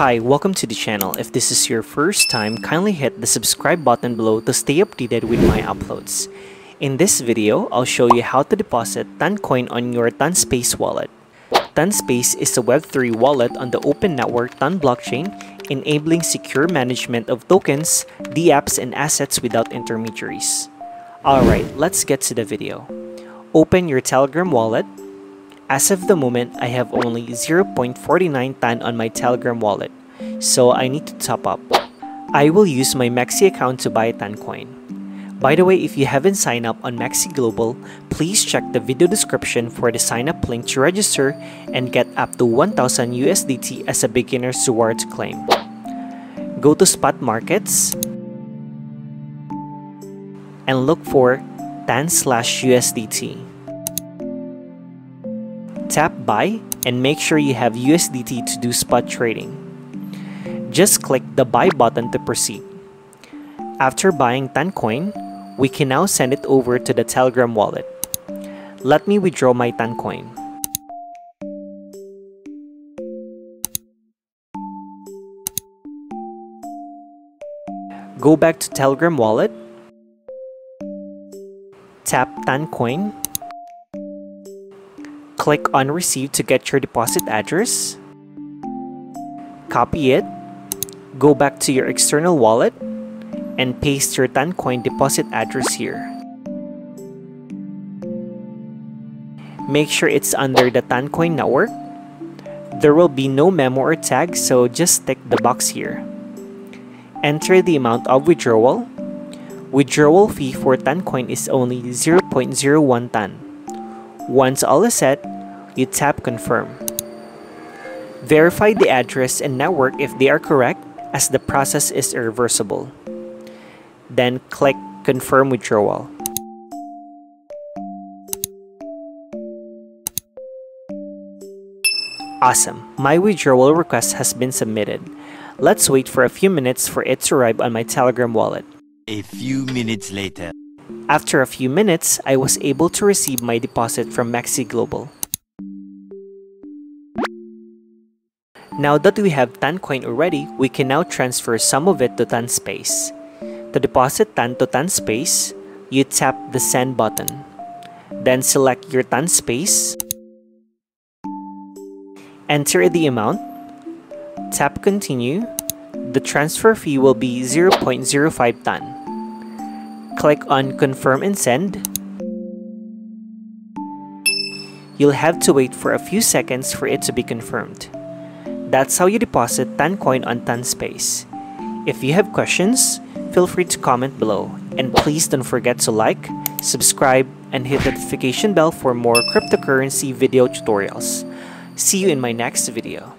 Hi, welcome to the channel. If this is your first time, kindly hit the subscribe button below to stay updated with my uploads. In this video, I'll show you how to deposit Toncoin on your Ton Space wallet. Ton Space is a Web3 wallet on the open network TON blockchain, enabling secure management of tokens, dApps, and assets without intermediaries. Alright, let's get to the video. Open your Telegram wallet, as of the moment, I have only 0.49 TON on my Telegram wallet, so I need to top up. I will use my MEXC account to buy Toncoin. By the way, if you haven't signed up on MEXC Global, please check the video description for the sign up link to register and get up to 1000 USDT as a beginner's reward claim. Go to spot markets and look for TON slash USDT tap buy and make sure you have USDT to do spot trading. Just click the buy button to proceed. After buying Toncoin, we can now send it over to the Telegram wallet. Let me withdraw my Toncoin. Go back to Telegram wallet, tap Toncoin Click on Receive to get your deposit address. Copy it. Go back to your external wallet and paste your Toncoin deposit address here. Make sure it's under the Toncoin network. There will be no memo or tag, so just tick the box here. Enter the amount of withdrawal. Withdrawal fee for Toncoin is only 0.01 TON. Once all is set, you tap Confirm. Verify the address and network if they are correct as the process is irreversible. Then click Confirm Withdrawal. Awesome, my withdrawal request has been submitted. Let's wait for a few minutes for it to arrive on my Telegram wallet. A few minutes later. After a few minutes, I was able to receive my deposit from MEXC Global. Now that we have Toncoin already, we can now transfer some of it to Ton Space. To deposit TON to Ton Space, you tap the Send button. Then select your Ton Space, enter the amount, tap Continue, the transfer fee will be 0.05 TON. Click on Confirm and Send. You'll have to wait for a few seconds for it to be confirmed. That's how you deposit Toncoin on Ton Space. If you have questions, feel free to comment below. And please don't forget to like, subscribe, and hit the notification bell for more cryptocurrency video tutorials. See you in my next video.